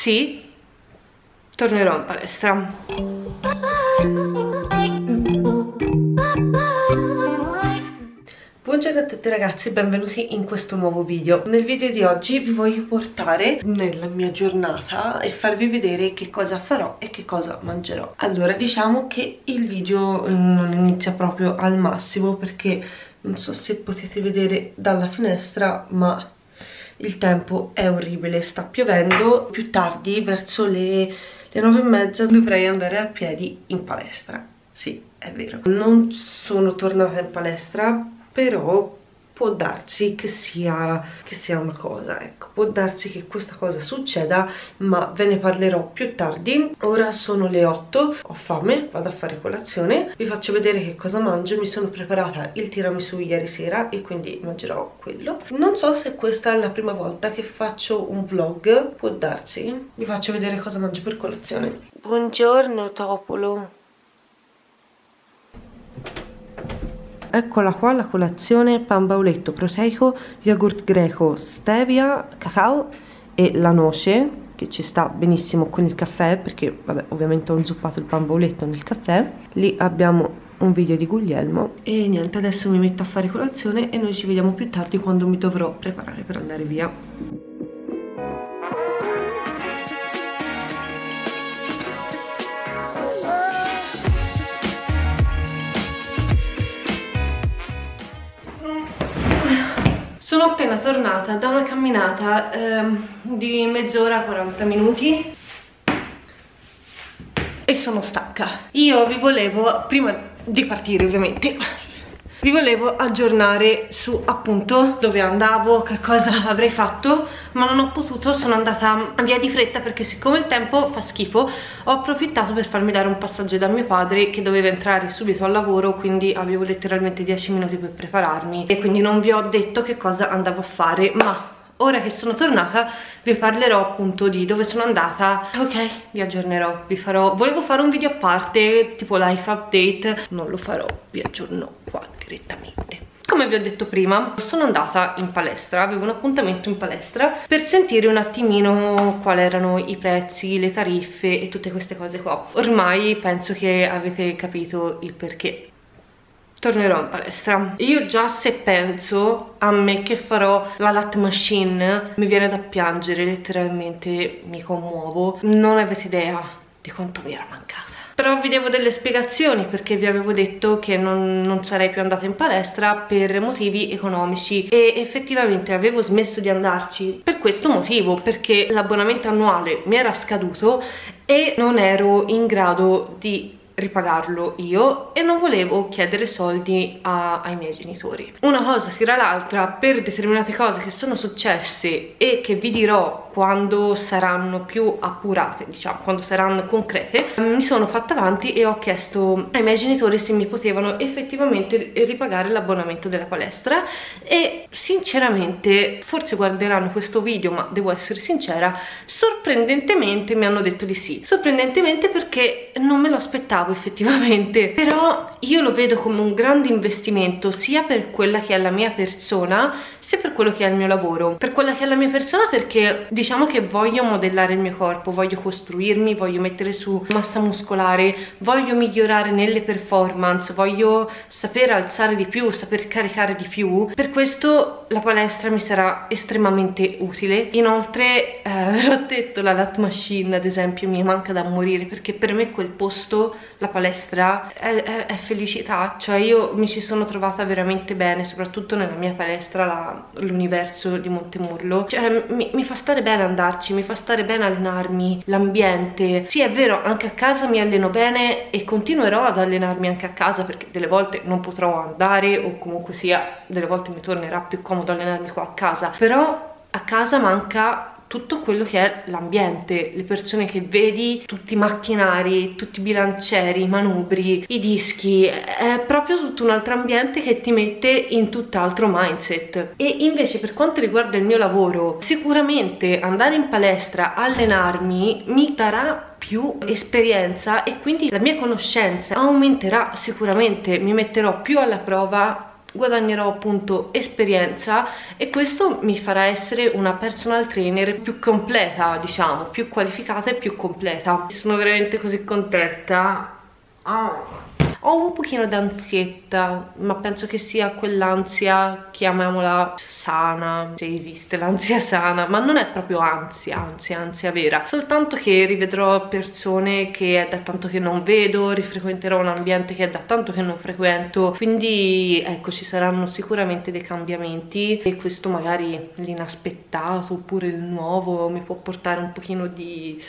sì, tornerò in palestra. Buongiorno a tutti ragazzi, benvenuti in questo nuovo video. Nel video di oggi vi voglio portare nella mia giornata e farvi vedere che cosa farò e che cosa mangerò. Allora, diciamo che il video non inizia proprio al massimo perché non so se potete vedere dalla finestra, ma il tempo è orribile, sta piovendo. Più tardi, verso le, le 9 e mezza, dovrei andare a piedi in palestra. Sì, è vero. Non sono tornata in palestra però può darsi che sia, che sia una cosa, ecco, può darsi che questa cosa succeda, ma ve ne parlerò più tardi. Ora sono le 8, ho fame, vado a fare colazione, vi faccio vedere che cosa mangio, mi sono preparata il tiramisù ieri sera e quindi mangerò quello. Non so se questa è la prima volta che faccio un vlog, può darsi, vi faccio vedere cosa mangio per colazione. Buongiorno Topolo. Eccola qua la colazione, pan bauletto proteico, yogurt greco, stevia, cacao e la noce che ci sta benissimo con il caffè perché vabbè ovviamente ho inzuppato il pan bauletto nel caffè. Lì abbiamo un video di Guglielmo e niente adesso mi metto a fare colazione e noi ci vediamo più tardi quando mi dovrò preparare per andare via. Sono appena tornata da una camminata ehm, di mezz'ora, 40 minuti e sono stanca. Io vi volevo, prima di partire ovviamente, vi volevo aggiornare su appunto dove andavo, che cosa avrei fatto ma non ho potuto, sono andata via di fretta perché siccome il tempo fa schifo ho approfittato per farmi dare un passaggio da mio padre che doveva entrare subito al lavoro quindi avevo letteralmente 10 minuti per prepararmi. E quindi non vi ho detto che cosa andavo a fare ma ora che sono tornata vi parlerò appunto di dove sono andata. Ok. Vi aggiornerò vi farò volevo fare un video a parte tipo life update non lo farò vi aggiorno qua direttamente. Come vi ho detto prima sono andata in palestra avevo un appuntamento in palestra per sentire un attimino quali erano i prezzi le tariffe e tutte queste cose qua. Ormai penso che avete capito il perché tornerò in palestra. Io già se penso a me che farò la lat machine mi viene da piangere letteralmente mi commuovo. Non avete idea di quanto mi era mancata. Però vi devo delle spiegazioni perché vi avevo detto che non, non, sarei più andata in palestra per motivi economici. E effettivamente avevo smesso di andarci per questo motivo perché l'abbonamento annuale mi era scaduto e non ero in grado di ripagarlo io e non volevo chiedere soldi a, ai miei genitori. Una cosa tira l'altra per determinate cose che sono successe e che vi dirò quando saranno più appurate, diciamo, quando saranno concrete, mi sono fatta avanti e ho chiesto ai miei genitori se mi potevano effettivamente ripagare l'abbonamento della palestra e sinceramente, forse guarderanno questo video, ma devo essere sincera, sorprendentemente mi hanno detto di sì. Sorprendentemente perché non me lo aspettavo effettivamente, però io lo vedo come un grande investimento sia per quella che è la mia persona, sia per quello che è il mio lavoro. Per quella che è la mia persona perché diciamo che voglio modellare il mio corpo, voglio costruirmi, voglio mettere su massa muscolare, voglio migliorare nelle performance, voglio saper alzare di più, saper caricare di più. Per questo la palestra mi sarà estremamente utile. Inoltre, eh, l'ho detto, la lat machine ad esempio mi manca da morire perché per me quel posto, la palestra, è, è, è felicità. Cioè io mi ci sono trovata veramente bene, soprattutto nella mia palestra, la l'universo di Montemurlo. Cioè mi, mi, fa stare bene andarci mi fa stare bene allenarmi l'ambiente. Sì è vero anche a casa mi alleno bene e continuerò ad allenarmi anche a casa perché delle volte non potrò andare o comunque sia delle volte mi tornerà più comodo allenarmi qua a casa. Però a casa manca tutto quello che è l'ambiente, le persone che vedi, tutti i macchinari, tutti i bilancieri, i manubri, i dischi, è proprio tutto un altro ambiente che ti mette in tutt'altro mindset. E invece per quanto riguarda il mio lavoro, sicuramente andare in palestra, allenarmi, mi darà più esperienza e quindi la mia conoscenza aumenterà sicuramente, mi metterò più alla prova guadagnerò appunto esperienza e questo mi farà essere una personal trainer più completa diciamo più qualificata e più completa. Sono veramente così contenta. Oh ho un pochino d'ansietta ma penso che sia quell'ansia chiamiamola sana. Se esiste l'ansia sana ma non è proprio ansia ansia ansia vera. Soltanto che rivedrò persone che è da tanto che non vedo rifrequenterò un ambiente che è da tanto che non frequento. Quindi ecco ci saranno sicuramente dei cambiamenti e questo magari l'inaspettato oppure il nuovo mi può portare un pochino di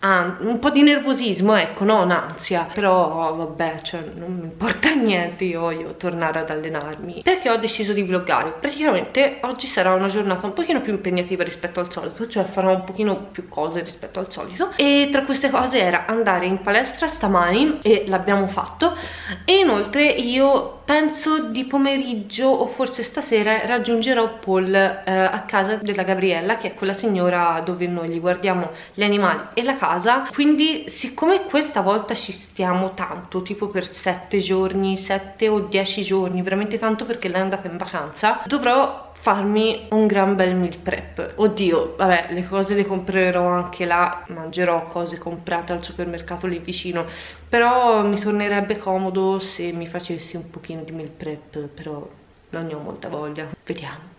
ah, un po' di nervosismo, ecco, non ansia, però vabbè, cioè non mi importa niente, io voglio tornare ad allenarmi. Perché ho deciso di vloggare? Praticamente oggi sarà una giornata un pochino più impegnativa rispetto al solito, cioè farò un pochino più cose rispetto al solito e tra queste cose era andare in palestra stamani e l'abbiamo fatto e inoltre io penso di pomeriggio o forse stasera raggiungerò Paul eh, a casa della Gabriella che è quella signora dove noi gli guardiamo gli animali e la casa. Quindi siccome questa volta ci stiamo tanto tipo per 7 giorni 7 o 10 giorni veramente tanto perché lei è andata in vacanza dovrò farmi un gran bel meal prep. Oddio vabbè le cose le comprerò anche là mangerò cose comprate al supermercato lì vicino però mi tornerebbe comodo se mi facessi un pochino di meal prep però non ne ho molta voglia. Vediamo.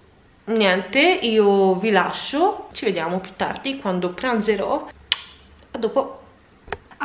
Niente io vi lascio ci vediamo più tardi quando pranzerò. A dopo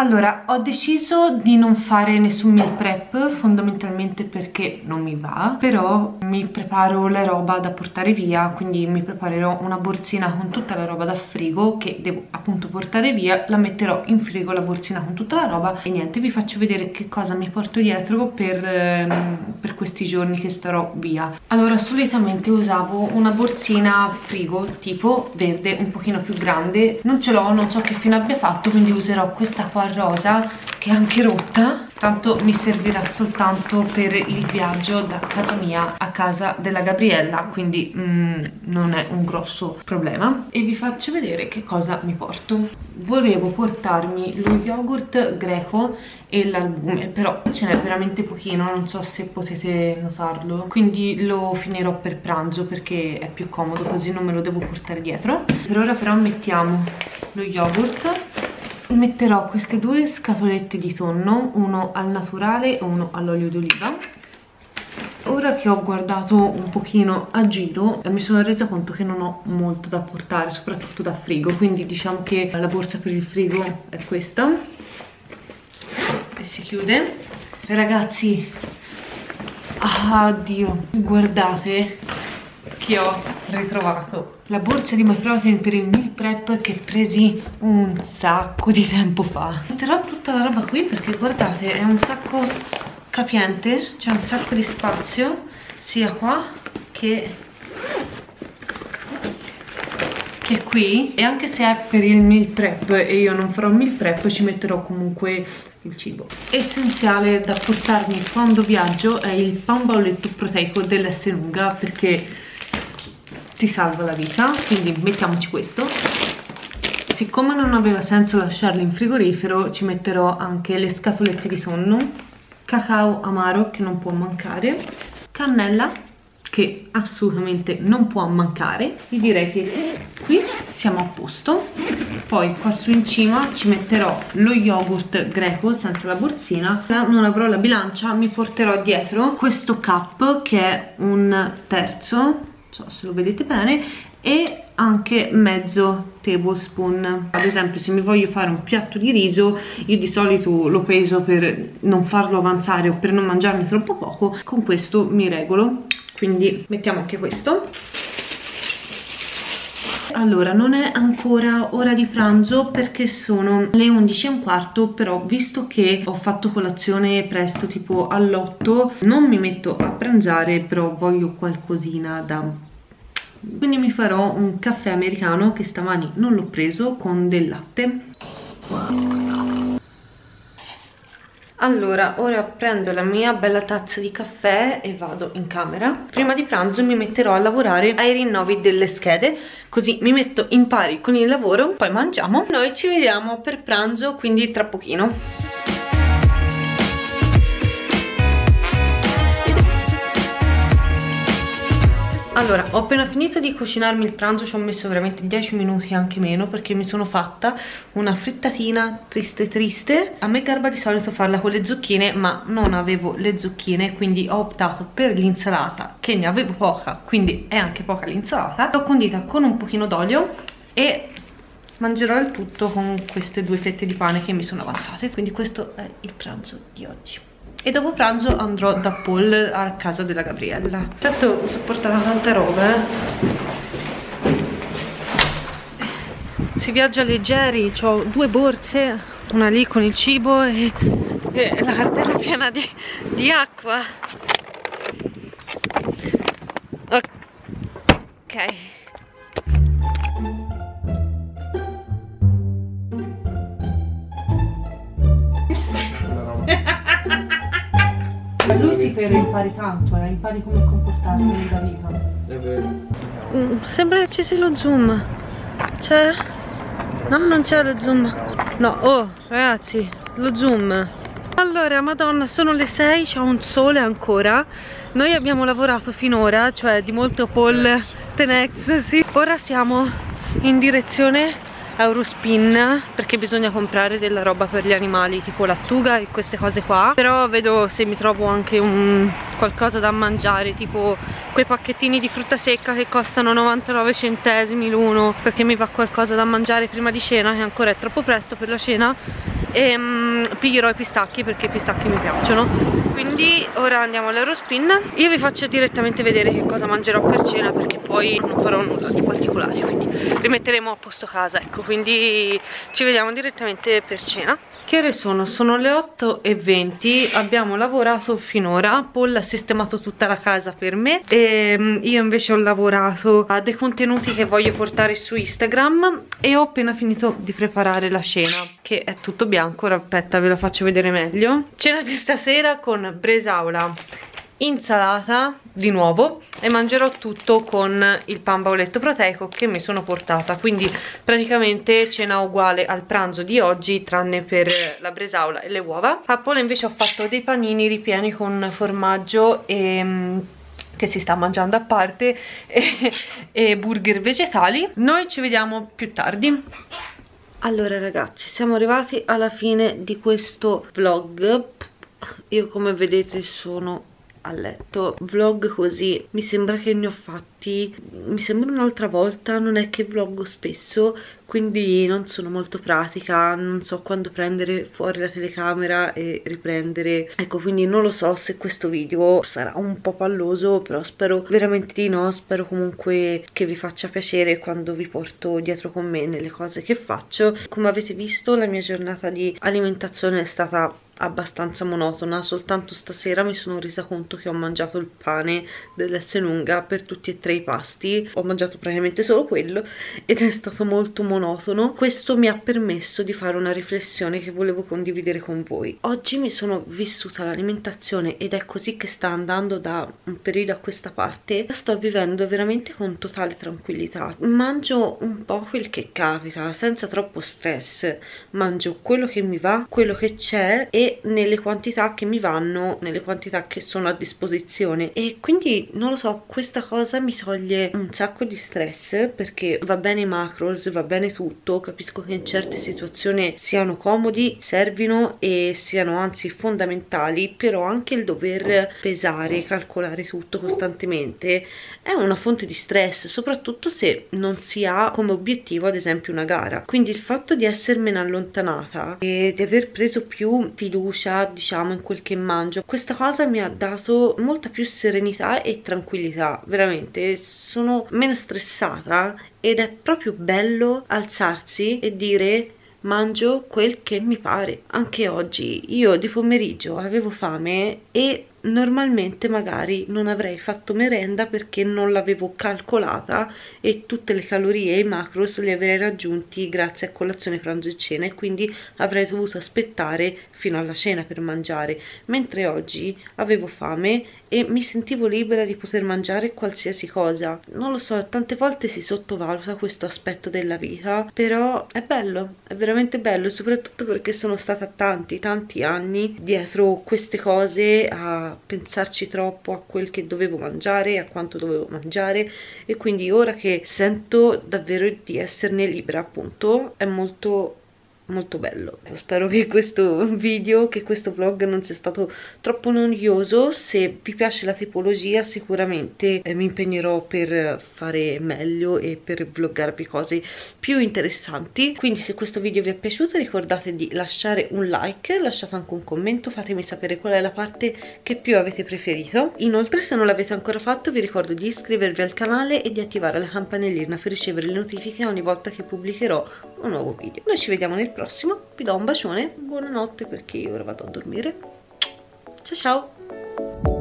allora, ho deciso di non fare nessun meal prep, fondamentalmente perché non mi va, però mi preparo la roba da portare via, quindi mi preparerò una borsina con tutta la roba da frigo che devo appunto portare via, la metterò in frigo la borsina con tutta la roba e niente, vi faccio vedere che cosa mi porto dietro per, ehm, per questi giorni che starò via. Allora, solitamente usavo una borsina frigo tipo verde, un pochino più grande, non ce l'ho, non so che fine abbia fatto, quindi userò questa qua rosa che è anche rotta. Tanto mi servirà soltanto per il viaggio da casa mia a casa della Gabriella quindi mm, non è un grosso problema. E vi faccio vedere che cosa mi porto. Volevo portarmi lo yogurt greco e l'albume però ce n'è veramente pochino non so se potete notarlo quindi lo finirò per pranzo perché è più comodo così non me lo devo portare dietro. Per ora però mettiamo lo yogurt metterò queste due scatolette di tonno uno al naturale e uno all'olio d'oliva. Ora che ho guardato un pochino a giro mi sono resa conto che non ho molto da portare soprattutto da frigo quindi diciamo che la borsa per il frigo è questa. E si chiude. Ragazzi ah dio guardate che ho ritrovato. La borsa di MyProtein per il meal prep che presi un sacco di tempo fa. Metterò tutta la roba qui perché guardate è un sacco capiente c'è un sacco di spazio sia qua che che qui. E anche se è per il meal prep e io non farò meal prep ci metterò comunque il cibo. Essenziale da portarmi quando viaggio è il pan bauletto proteico dell'Esselunga perché ti salva la vita quindi mettiamoci questo. Siccome non aveva senso lasciarli in frigorifero ci metterò anche le scatolette di tonno cacao amaro che non può mancare cannella che assolutamente non può mancare. Vi direi che qui siamo a posto. Poi qua su in cima ci metterò lo yogurt greco senza la borsina. Non avrò la bilancia mi porterò dietro questo cup che è un terzo so se lo vedete bene e anche mezzo tablespoon. Ad esempio se mi voglio fare un piatto di riso io di solito lo peso per non farlo avanzare o per non mangiarne troppo poco. Con questo mi regolo. Quindi mettiamo anche questo allora non è ancora ora di pranzo perché sono le 11 e un quarto però visto che ho fatto colazione presto tipo all'8 non mi metto a pranzare però voglio qualcosina da quindi mi farò un caffè americano che stamani non l'ho preso con del latte allora, ora prendo la mia bella tazza di caffè e vado in camera. Prima di pranzo mi metterò a lavorare ai rinnovi delle schede, così mi metto in pari con il lavoro, poi mangiamo. Noi ci vediamo per pranzo, quindi tra pochino. Allora ho appena finito di cucinarmi il pranzo ci ho messo veramente 10 minuti anche meno perché mi sono fatta una frittatina triste triste. A me garba di solito farla con le zucchine ma non avevo le zucchine quindi ho optato per l'insalata che ne avevo poca quindi è anche poca l'insalata. L'ho condita con un pochino d'olio e mangerò il tutto con queste due fette di pane che mi sono avanzate quindi questo è il pranzo di oggi e dopo pranzo andrò da Paul a casa della Gabriella. Certo mi sono portata tanta roba eh. si viaggia leggeri ho due borse una lì con il cibo e, e la cartella piena di, di acqua. Ok lui si per impari tanto, eh? impari come comportarti nella vita. È vero. Mm, sembra che ci sia lo zoom. C'è? No, non c'è lo zoom. No, oh, ragazzi, lo zoom. Allora, madonna, sono le 6, c'è un sole ancora. Noi abbiamo lavorato finora, cioè di molto Paul Tenex, sì. Ora siamo in direzione Eurospin perché bisogna comprare della roba per gli animali tipo lattuga e queste cose qua. Però vedo se mi trovo anche un qualcosa da mangiare tipo quei pacchettini di frutta secca che costano 99 centesimi l'uno perché mi va qualcosa da mangiare prima di cena che ancora è troppo presto per la cena e um, piglierò i pistacchi perché i pistacchi mi piacciono. Quindi ora andiamo all'Eurospin. Io vi faccio direttamente vedere che cosa mangerò per cena perché poi non farò nulla di particolare quindi rimetteremo a posto casa. Ecco quindi ci vediamo direttamente per cena che ore sono? Sono le 8.20 abbiamo lavorato finora Paul ha sistemato tutta la casa per me e mm, io invece ho lavorato a dei contenuti che voglio portare su Instagram e ho appena finito di preparare la cena che è tutto bianco, ora aspetta ve la faccio vedere meglio cena di stasera con bresaola insalata di nuovo e mangerò tutto con il pan bauletto proteico che mi sono portata. Quindi praticamente cena uguale al pranzo di oggi tranne per la bresaola e le uova. A Paul invece ho fatto dei panini ripieni con formaggio e mm, che si sta mangiando a parte e, e burger vegetali. Noi ci vediamo più tardi. Allora ragazzi siamo arrivati alla fine di questo vlog. Io come vedete sono a letto vlog così mi sembra che ne ho fatti mi sembra un'altra volta non è che vloggo spesso quindi non sono molto pratica non so quando prendere fuori la telecamera e riprendere. Ecco quindi non lo so se questo video sarà un po' palloso però spero veramente di no spero comunque che vi faccia piacere quando vi porto dietro con me nelle cose che faccio. Come avete visto la mia giornata di alimentazione è stata abbastanza monotona soltanto stasera mi sono resa conto che ho mangiato il pane dell'Essenunga per tutti e tre i pasti. Ho mangiato praticamente solo quello ed è stato molto monotono. Questo mi ha permesso di fare una riflessione che volevo condividere con voi. Oggi mi sono vissuta l'alimentazione ed è così che sta andando da un periodo a questa parte. Sto vivendo veramente con totale tranquillità. Mangio un po' quel che capita senza troppo stress. Mangio quello che mi va quello che c'è e nelle quantità che mi vanno, nelle quantità che sono a disposizione e quindi non lo so, questa cosa mi toglie un sacco di stress perché va bene i macros, va bene tutto, capisco che in certe situazioni siano comodi, servino e siano anzi fondamentali, però anche il dover pesare, calcolare tutto costantemente è una fonte di stress, soprattutto se non si ha come obiettivo ad esempio una gara. Quindi il fatto di essermene allontanata e di aver preso più fiducia fiducia diciamo in quel che mangio. Questa cosa mi ha dato molta più serenità e tranquillità veramente. Sono meno stressata ed è proprio bello alzarsi e dire mangio quel che mi pare. Anche oggi io di pomeriggio avevo fame e normalmente magari non avrei fatto merenda perché non l'avevo calcolata e tutte le calorie e i macros li avrei raggiunti grazie a colazione, pranzo e cena e quindi avrei dovuto aspettare fino alla cena per mangiare mentre oggi avevo fame e mi sentivo libera di poter mangiare qualsiasi cosa. Non lo so, tante volte si sottovaluta questo aspetto della vita, però è bello, è veramente bello, soprattutto perché sono stata tanti, tanti anni dietro queste cose a pensarci troppo a quel che dovevo mangiare, a quanto dovevo mangiare e quindi ora che sento davvero di esserne libera appunto è molto molto bello. Spero che questo video che questo vlog non sia stato troppo noioso. Se vi piace la tipologia sicuramente eh, mi impegnerò per fare meglio e per vloggarvi cose più interessanti. Quindi se questo video vi è piaciuto ricordate di lasciare un like lasciate anche un commento fatemi sapere qual è la parte che più avete preferito. Inoltre se non l'avete ancora fatto vi ricordo di iscrivervi al canale e di attivare la campanellina per ricevere le notifiche ogni volta che pubblicherò un nuovo video. Noi ci vediamo nel prossimo prossimo. Vi do un bacione buonanotte perché io ora vado a dormire. Ciao ciao